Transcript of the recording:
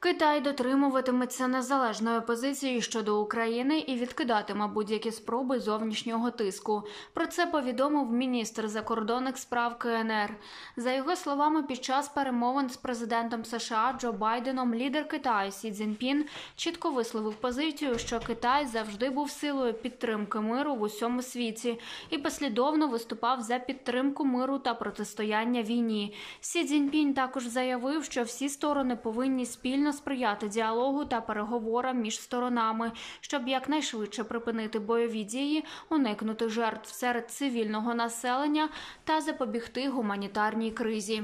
Китай дотримуватиметься незалежної позиції щодо України і відкидатиме будь-які спроби зовнішнього тиску. Про це повідомив міністр закордонних справ КНР. За його словами, під час перемовин з президентом США Джо Байденом лідер Китаю Сі Цзіньпін чітко висловив позицію, що Китай завжди був силою підтримки миру в усьому світі і послідовно виступав за підтримку миру та протистояння війні. Сі Цзіньпінь також заявив, що всі сторони повинні спільно сприяти діалогу та переговорам між сторонами, щоб якнайшвидше припинити бойові дії, уникнути жертв серед цивільного населення та запобігти гуманітарній кризі.